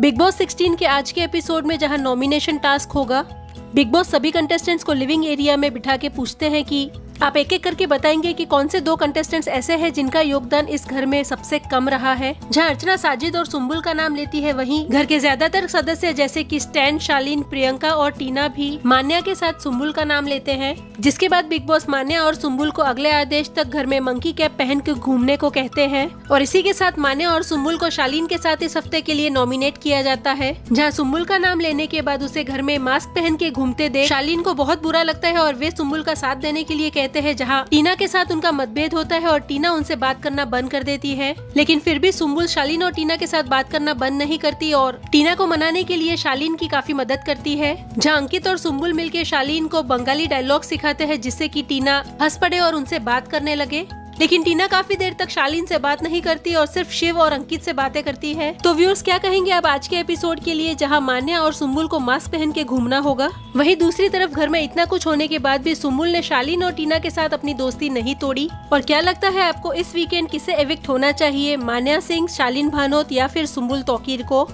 Big boss 16 के आज के एपिसोड में जहाँ नॉमिनेशन टास्क होगा, बिग बॉस सभी कंटेस्टेंट्स को लिविंग एरिया में बिठा के पूछते हैं कि आप एक एक करके बताएँगे कि कौन से दो कंटेस्टेंट्स ऐसे हैं जिनका योगदान इस घर में सबसे कम रहा है? जहाँ अर्चना साजिद और सुम्बुल का नाम लेती है, वहीं घर के ज़्यादातर सदस्य जैसे कि स्टैन, शालीन, प्रियंका और टीना भी मान्या के साथ सुम्बुल का नाम लेते हैं। जिसके बाद बिग बॉस मान्या और सुम्बुल को अगले आदेश तक घर में मंकी कैप पहन के घूमने को कहते हैं और इसी के साथ मान्या और सुम्बुल को शालीन के साथ इस हफ़्ते के लिए नॉमिनेट किया जाता है। जहाँ सुम्बुल का नाम लेने के बाद उसे घर में मास्क पहन के घूमते देख शालीन को बहुत बुरा लगता है और वे सुम्बुल का साथ देने के लिए कहते कहते हैं, जहाँ टीना के साथ उनका मतभेद होता है और टीना उनसे बात करना बंद कर देती है। लेकिन फिर भी सुम्बुल शालीन और टीना के साथ बात करना बंद नहीं करती और टीना को मनाने के लिए शालीन की काफ़ी मदद करती है, जहाँ अंकित और सुम्बुल मिलकर शालीन को बंगाली डायलॉग सिखाते हैं, जिससे की टीना हंस पड़े और उनसे बात करने लगे। लेकिन टीना काफ़ी देर तक शालीन से बात नहीं करती और सिर्फ़ शिव और अंकित से बातें करती है। तो व्यूअर्स, क्या कहेंगे अब आज के एपिसोड के लिए जहाँ मान्या और सुम्बुल को मास्क पहन के घूमना होगा? वहीं दूसरी तरफ़ घर में इतना कुछ होने के बाद भी सुम्बुल ने शालीन और टीना के साथ अपनी दोस्ती नहीं तोड़ी। और क्या लगता है आपको इस वीकेंड किसे एविक्ट होना चाहिए? मान्या सिंह, शालीन भानोत या फिर सुम्बुल तोकीर को?